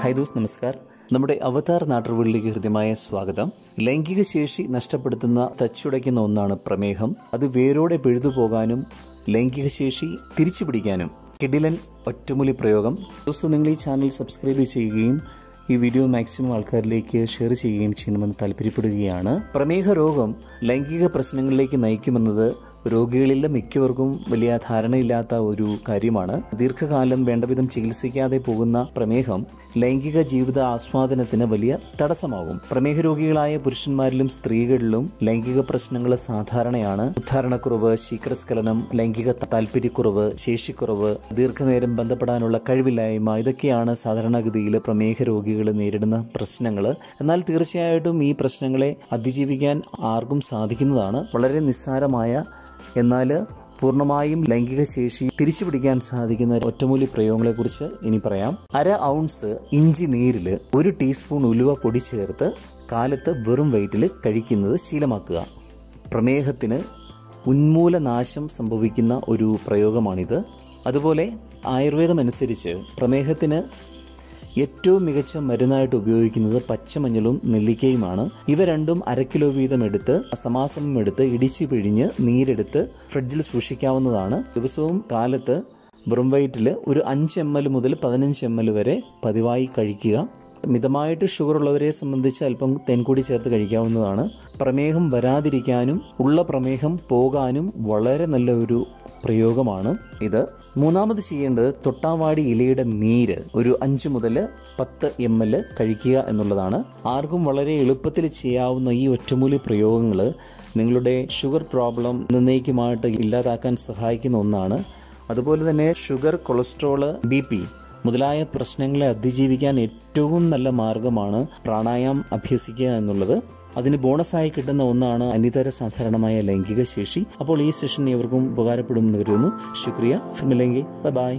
Hi those നമസ്കാർ. നമ്മുടെ അവതാർ നാട്ടുകളിലേക്ക് ഹൃദ്യമായ സ്വാഗതം. ലൈംഗിക ശേഷി നഷ്ടപ്പെടുത്തുന്ന തച്ചുടയ്ക്കുന്ന ഒന്നാണ് പ്രമേഹം. അത് വേരോടെ പിഴുതു പോകാനും ലൈംഗിക ശേഷി തിരിച്ചു പിടിക്കാനും കിഡിലൻ ഒറ്റമൂലി പ്രയോഗം. ദിവസം നിങ്ങൾ ഈ ചാനൽ സബ്സ്ക്രൈബ് ചെയ്യുകയും ഈ വീഡിയോ മാക്സിമം ആൾക്കാരിലേക്ക് ഷെയർ ചെയ്യുകയും ചെയ്യണമെന്ന് താല്പര്യപ്പെടുകയാണ്. പ്രമേഹ രോഗം ലൈംഗിക പ്രശ്നങ്ങളിലേക്ക് നയിക്കുമെന്നത് രോഗികളിൽ മിക്കവർക്കും വലിയ ധാരണയില്ലാത്ത ഒരു കാര്യമാണ്. ദീർഘകാലം വേണ്ടവിധം ചികിത്സിക്കാതെ പോകുന്ന പ്രമേഹം ലൈംഗിക ജീവിത ആസ്വാദനത്തിന് വലിയ തടസ്സമാകും. പ്രമേഹ രോഗികളായ പുരുഷന്മാരിലും സ്ത്രീകളിലും ലൈംഗിക പ്രശ്നങ്ങൾ സാധാരണയാണ്. ഉദ്ധാരണക്കുറവ് ശീഘ്രസ്ഖലനം ലൈംഗിക താല്പര്യക്കുറവ് ശേഷിക്കുറവ് ദീർഘനേരം ബന്ധപ്പെടാനുള്ള കഴിവില്ലായ്മ ഇതൊക്കെയാണ് സാധാരണഗതിയിൽ പ്രമേഹ രോഗികൾ നേരിടുന്ന പ്രശ്നങ്ങൾ. എന്നാൽ തീർച്ചയായിട്ടും ഈ പ്രശ്നങ്ങളെ അതിജീവിക്കാൻ ആർക്കും സാധിക്കുന്നതാണ്. വളരെ നിസ്സാരമായ എന്നാൽ പൂർണമായും ലൈംഗിക ശേഷി തിരിച്ചു പിടിക്കാൻ സാധിക്കുന്ന ഒറ്റമൂലി പ്രയോഗങ്ങളെക്കുറിച്ച് ഇനി പറയാം. അര ഔൺസ് ഇഞ്ചി നീരിൽ ഒരു ടീസ്പൂൺ ഉലുവ പൊടി ചേർത്ത് കാലത്ത് വെറും വെയിറ്റിൽ കഴിക്കുന്നത് ശീലമാക്കുക. പ്രമേഹത്തിന് ഉന്മൂലനാശം സംഭവിക്കുന്ന ഒരു പ്രയോഗമാണിത്. അതുപോലെ ആയുർവേദമനുസരിച്ച് പ്രമേഹത്തിന് ഏറ്റവും മികച്ച മരുന്നായിട്ട് ഉപയോഗിക്കുന്നത് പച്ചമഞ്ഞളും നെല്ലിക്കയുമാണ്. ഇവ രണ്ടും അര കിലോ വീതം എടുത്ത് സമാസമം എടുത്ത് ഇടിച്ചു പിഴിഞ്ഞ് നീരെടുത്ത് ഫ്രിഡ്ജിൽ സൂക്ഷിക്കാവുന്നതാണ്. ദിവസവും കാലത്ത് വെറും വയറ്റിൽ ഒരു അഞ്ച് എം എൽ മുതൽ പതിനഞ്ച് എം എൽ വരെ പതിവായി കഴിക്കുക. മിതമായിട്ട് ഷുഗർ ഉള്ളവരെ സംബന്ധിച്ച് അല്പം തേൻകൂടി ചേർത്ത് കഴിക്കാവുന്നതാണ്. പ്രമേഹം വരാതിരിക്കാനും ഉള്ള പ്രമേഹം പോകാനും വളരെ നല്ല ഒരു പ്രയോഗമാണ് ഇത്. മൂന്നാമത് ചെയ്യേണ്ടത് തൊട്ടാവാടി ഇലയുടെ നീര് ഒരു അഞ്ച് മുതൽ പത്ത് എം എൽ കഴിക്കുക എന്നുള്ളതാണ്. ആർക്കും വളരെ എളുപ്പത്തിൽ ചെയ്യാവുന്ന ഈ ഒറ്റമൂലി പ്രയോഗങ്ങൾ നിങ്ങളുടെ ഷുഗർ പ്രോബ്ലം നിർണയിക്കുമായിട്ട് ഇല്ലാതാക്കാൻ സഹായിക്കുന്ന ഒന്നാണ്. അതുപോലെ തന്നെ ഷുഗർ കൊളസ്ട്രോൾ ബി പി മുതലായ പ്രശ്നങ്ങളെ അതിജീവിക്കാൻ ഏറ്റവും നല്ല മാർഗമാണ് പ്രാണായാമം അഭ്യസിക്കുക എന്നുള്ളത്. അതിന് ബോണസായി കിട്ടുന്ന ഒന്നാണ് അനിതര സാധാരണമായ ലൈംഗിക ശേഷി. അപ്പോൾ ഈ സെഷൻ ഇവർക്കും ഉപകാരപ്പെടുമെന്ന് കരുതുന്നു. ശുക്രിയ. ഫിർമിലെങ്കി ബൈ.